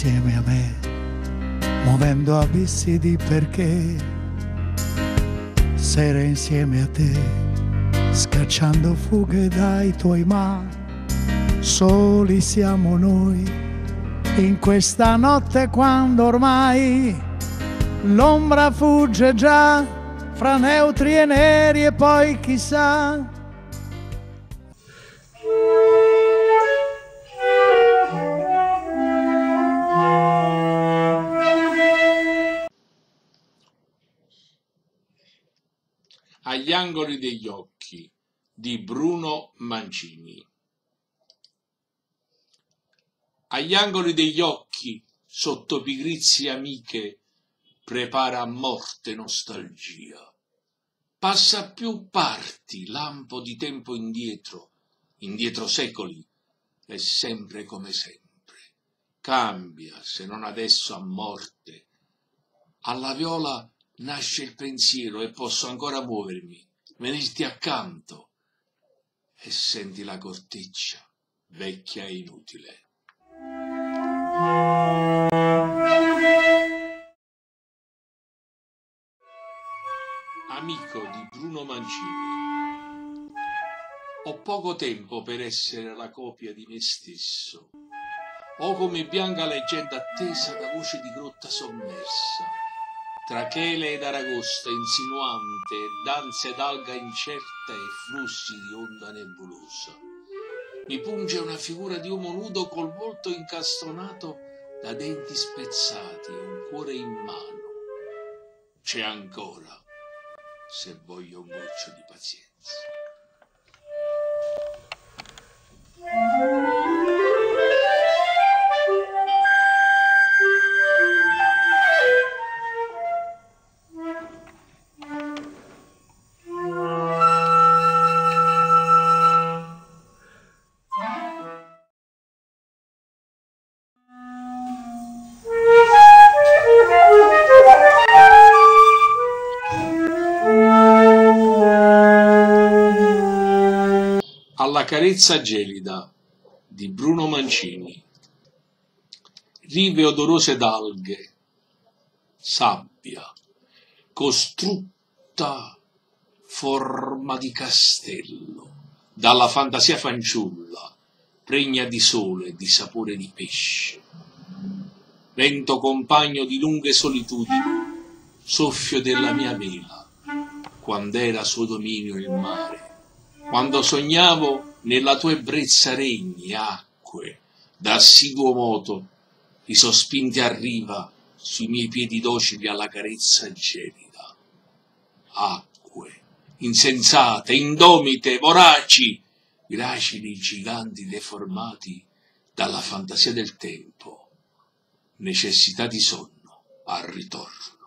insieme a me, muovendo abissi di perché, sera insieme a te, scacciando fughe dai tuoi ma, soli siamo noi, in questa notte quando ormai l'ombra fugge già fra neutri e neri e poi chissà angoli degli occhi di Bruno Mancini. Agli angoli degli occhi, sotto pigrizie amiche, prepara a morte nostalgia. Passa più parti, lampo di tempo indietro, indietro secoli, è sempre come sempre. Cambia, se non adesso a morte. Alla viola nasce il pensiero e posso ancora muovermi, venirti accanto e senti la corteccia vecchia e inutile. Amico di Bruno Mancini. Ho poco tempo per essere la copia di me stesso. Ho come bianca leggenda attesa da voce di grotta sommersa tra chele ed aragosta insinuante, danze d'alga incerta e flussi di onda nebulosa. Mi punge una figura di uomo nudo col volto incastonato da denti spezzati e un cuore in mano. C'è ancora, se voglio un goccio di pazienza. Alla carezza gelida di Bruno Mancini. Rive odorose d'alghe, sabbia, costrutta forma di castello, dalla fantasia fanciulla, pregna di sole e di sapore di pesce. Vento compagno di lunghe solitudini, soffio della mia vela, quand'era suo dominio il mare quando sognavo nella tua ebbrezza regni, acque, d'assiduo moto, i sospinti a riva sui miei piedi docili alla carezza gelida. Acque, insensate, indomite, voraci, gracili giganti deformati dalla fantasia del tempo, necessità di sonno al ritorno.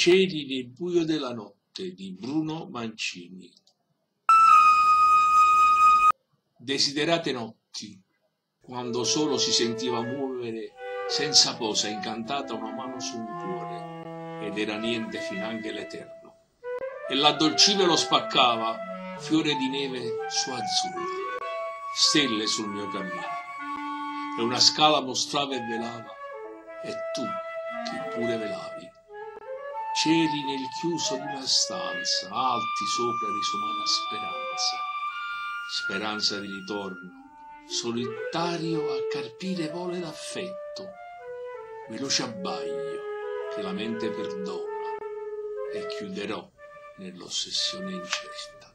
Cieli nel buio della notte di Bruno Mancini. Desiderate notti, quando solo si sentiva muovere senza posa incantata una mano su un cuore, ed era niente finanche l'eterno. E l'addolcive lo spaccava, fiore di neve su azzurro, stelle sul mio cammino. E una scala mostrava e velava, e tu che pure velavi cieli nel chiuso di una stanza, alti sopra risomana speranza, speranza di ritorno, solitario a carpire vole d'affetto, veloce abbaglio che la mente perdona e chiuderò nell'ossessione incerta.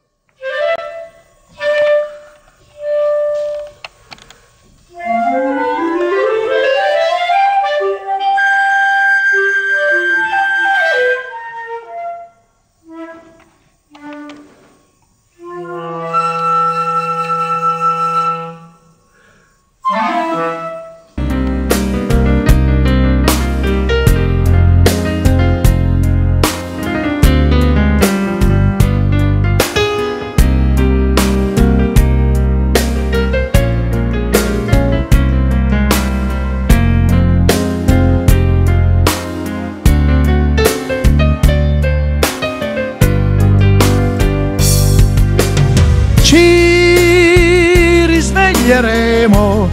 Sbaglieremo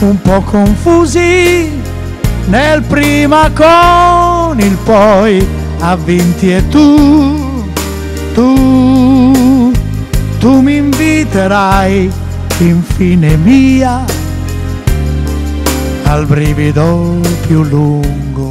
un po' confusi. Nel prima con il poi a vinti e tu, tu, tu mi inviterai infine mia al brivido più lungo